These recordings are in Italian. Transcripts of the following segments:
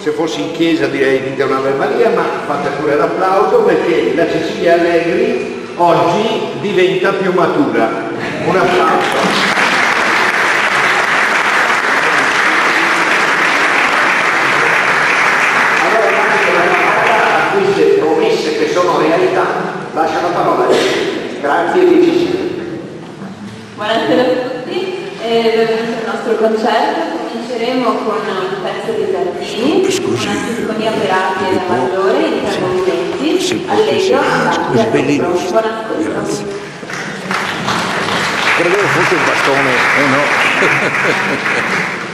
se fossi in chiesa direi dite un'Ave Maria, ma fate pure l'applauso perché la Cecilia Allegri oggi diventa più matura. Un applauso. Allora queste promesse che sono realtà, lascio la parola a. Grazie di Cecilia. Buonasera a tutti e benvenuti al nostro concerto. Cominceremo con pezzo di Zardini, una sinfonia per arti e maggiore in tre movimenti, allegro, Scusi, bellino. Buon ascolto. Credevo fosse un bastone, eh no?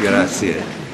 Grazie.